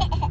Yeah.